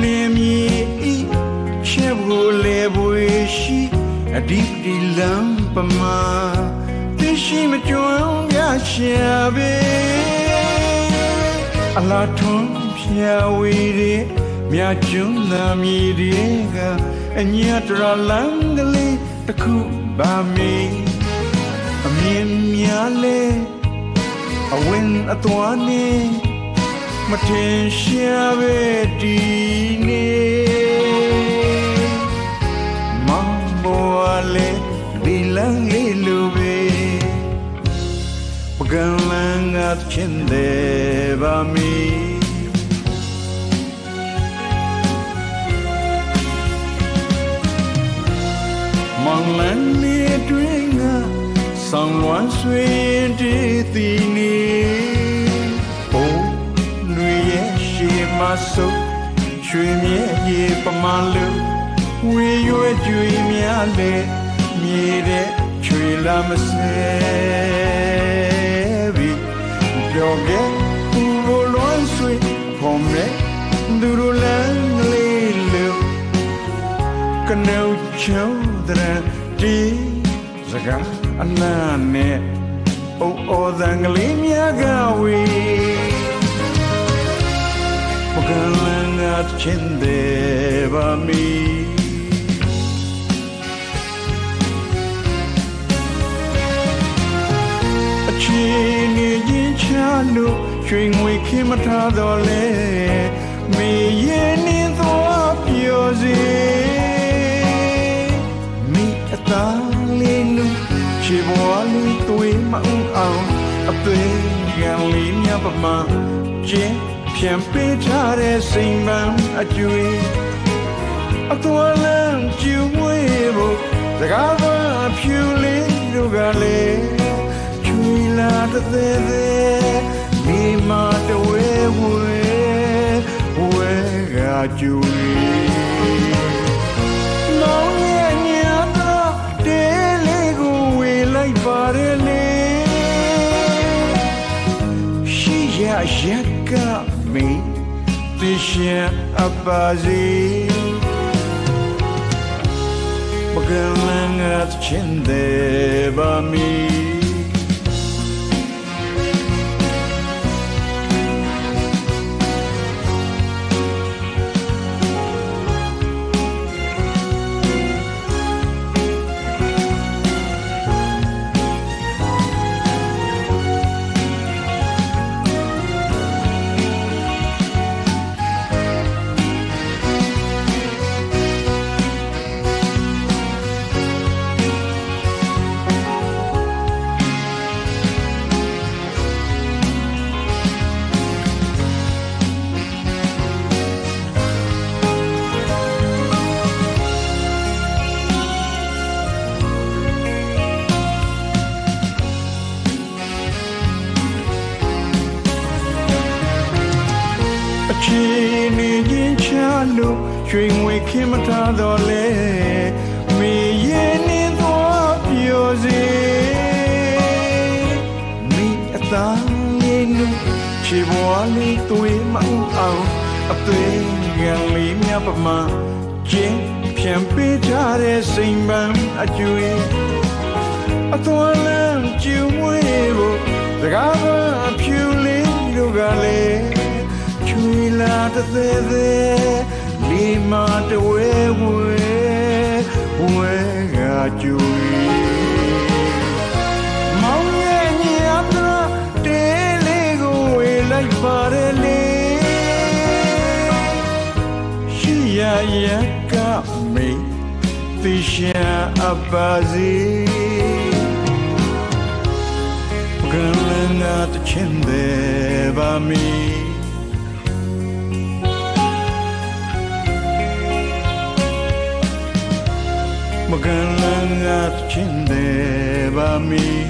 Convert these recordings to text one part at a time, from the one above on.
သူနေမည်ဤချေဘူးလေဘွေရှိအဒီဒီလမ်ပမာသိရှိမကြွမ်းရရှာပဲအလားထွန်ဖြာဝေတဲ့မြကျွန်းသာမြေတွေကအညတရလန်းကလေးတစ်ခုပါမေအမြင်များလဲအဝင်းအသွားနေမထင်ရှားပဲဒီ လန်းငါချင်းတယ်ပါမီမောင်လန်းလေးတွင်ငါဆောင်လွမ်းဆွေတည်သည်နေအိုးနွေရဲ့ရှေမဆုပ်ရွှေမြဲရေပမာလူဝေရွယ်ကြွေများလေမြေတဲ့ချွေလာမစဲ နှုတ်ချုံတဲ့ဒီစကားအနာနဲ့အိုးအိုးသံကလေးများကဝေပကံလန်းငါချင်းတယ်ပါမီအချီနေရင်ချလို့ရွှေငွေခင်းမထားတော့လေမေရင်နေသွားပြောစေ သေးကံလေးများပမာကျင်းဖြံပေးထားတဲ့စိမ်ပန်းအကျွေးအတော်လန်းကျူမွေးဖို့စကားပါဖြူလေးတို့ကလည်းချွေလာတဲ့တဲ့ဒီမှာတဝဲဝဲဝဲကကျွေးမော မီတရှင်အပါစီမကလန်းငါချင်းတယ်ပါမီ ချီနေရင်ချလို့ရွှေငွေခင်းမထားတော့လေမေရင်နေသွားပြောစေမိအသားလေးနုချေဘွားလေးတွေးမအောင်အသေးကံလေးများပမာကျင်းဖြံပေးထားတဲ့စိမ်ပန်းအကျွေးအတော်လန်းကျူမွေးဖို့စကားပါ လာတဲ့တဲ့လီမာတဝဲဝဲဝဲကကျူမောင်ရဲ့ညတော့တဲလေးကိုဝေလိုက်ပါတယ်လေရှိရရကမေသိရှာအပါစီ Granada to chinde ba mi Magandang at chinde ba Sokaklar içinde bami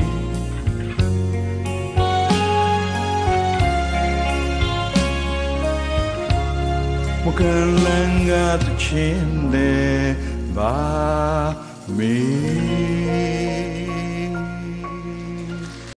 Mukalangat içinde bami